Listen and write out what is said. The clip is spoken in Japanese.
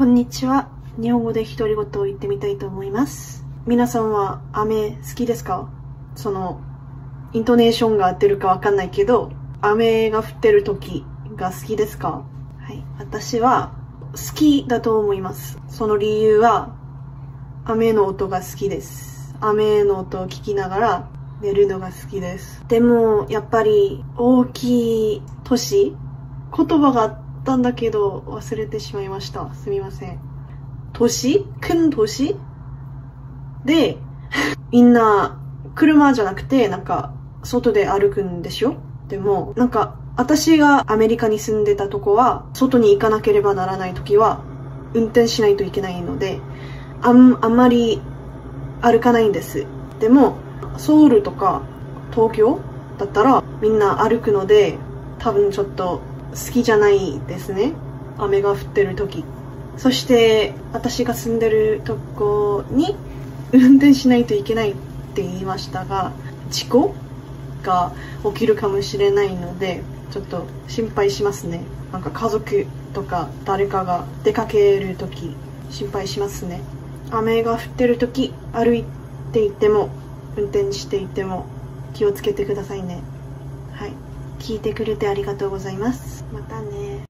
こんにちは。日本語で独り言を言ってみたいと思います。皆さんは雨好きですか？その、イントネーションが合ってるかわかんないけど、雨が降ってる時が好きですか？はい。私は好きだと思います。その理由は、雨の音が好きです。雨の音を聞きながら寝るのが好きです。でも、やっぱり大きい都市言葉がったんだけど忘れてしまいました。すみません。都市？큰都市？で、みんな車じゃなくてなんか外で歩くんでしょでも、なんか私がアメリカに住んでたとこは外に行かなければならない時は運転しないといけないので、あんあんまり歩かないんです。でも、ソウルとか東京だったらみんな歩くので多分ちょっと好きじゃないですね。雨が降ってる時。そして私が住んでるとこに運転しないといけないって言いましたが、事故が起きるかもしれないので、ちょっと心配しますね。なんか家族とか誰かが出かける時心配しますね。雨が降ってる時歩いていても運転していても気をつけてくださいね。はい。聞いてくれてありがとうございます。またね